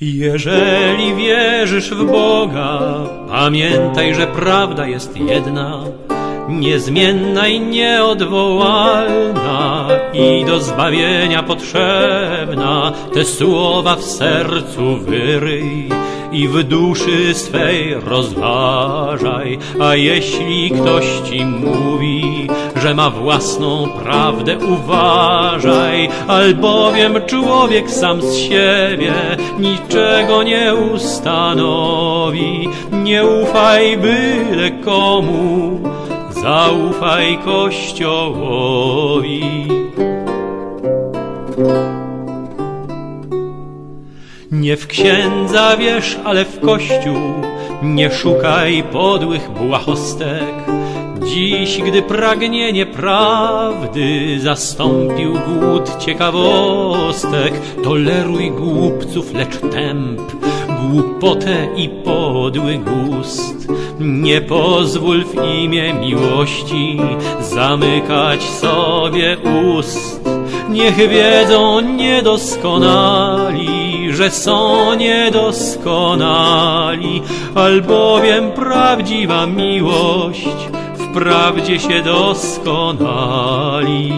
Jeżeli wierzysz w Boga, pamiętaj, że prawda jest jedna, niezmienna i nieodwołalna i do zbawienia potrzebna. Te słowa w sercu wyryj i w duszy swej rozważaj, a jeśli ktoś ci mówi, że ma własną prawdę, uważaj, albowiem człowiek sam z siebie niczego nie ustanowi. Nie ufaj byle komu, zaufaj Kościołowi. Nie w księdza wiesz, ale w kościół, nie szukaj podłych błahostek. Dziś, gdy pragnienie prawdy zastąpił głód ciekawostek, toleruj głupców, lecz tęp, głupotę i podły gust. Nie pozwól w imię miłości zamykać sobie ust. Niech wiedzą niedoskonali, że są niedoskonali, albowiem prawdziwa miłość wprawdzie się doskonali.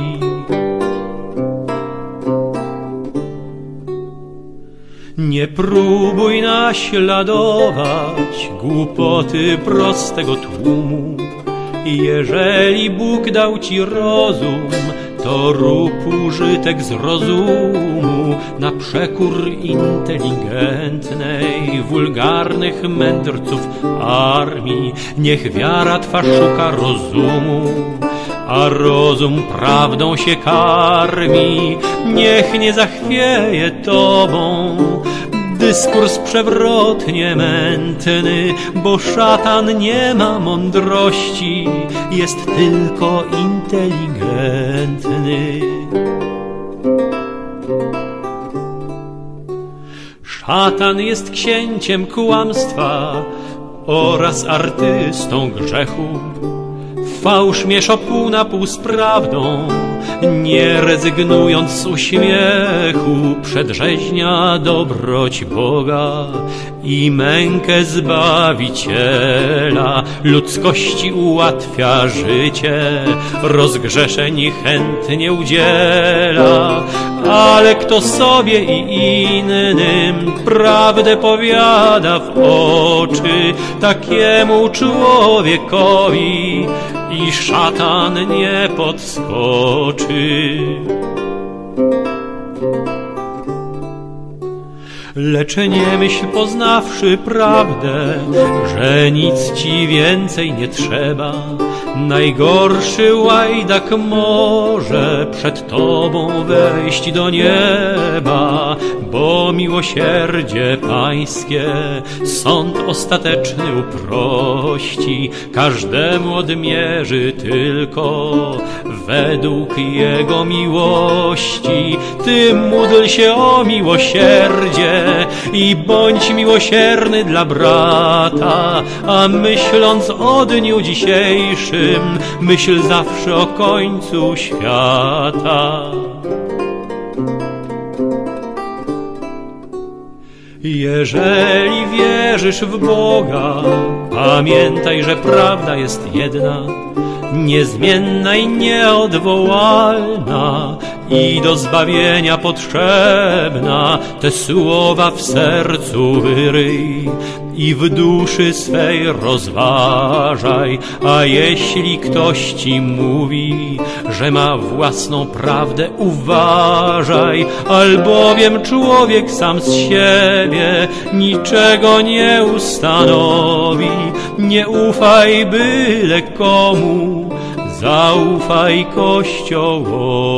Nie próbuj naśladować głupoty prostego tłumu. Jeżeli Bóg dał ci rozum, to rób użytek z rozumu na przekór inteligentnej, wulgarnych mędrców armii. Niech wiara twa szuka rozumu, a rozum prawdą się karmi. Niech nie zachwieje tobą dyskurs przewrotnie mętny, bo szatan nie ma mądrości, jest tylko inteligentny. Szatan jest księciem kłamstwa oraz artystą grzechu. Fałsz miesza pół na pół z prawdą, nie rezygnując z uśmiechu, przedrzeźnia dobroć Boga i mękę Zbawiciela. Ludzkości ułatwia życie, rozgrzeszeń chętnie udziela, ale kto sobie i innym prawdę powiada w oczy, takiemu człowiekowi i szatan nie podskoczy. Lecz nie myśl poznawszy prawdę, że nic ci więcej nie trzeba. Najgorszy łajdak może przed tobą wejść do nieba, bo miłosierdzie pańskie sąd ostateczny uprości, każdemu odmierzy tylko według jego miłości. Ty módl się o miłosierdzie i bądź miłosierny dla brata, a myśląc o dniu dzisiejszym, myśl zawsze o końcu świata. Jeżeli wierzysz w Boga, pamiętaj, że prawda jest jedna, niezmienna i nieodwołalna i do zbawienia potrzebna. Te słowa w sercu wyryj i w duszy swej rozważaj, a jeśli ktoś ci mówi, że ma własną prawdę, uważaj, albowiem człowiek sam z siebie niczego nie ustanowi. Nie ufaj byle komu, zaufaj Kościołowi.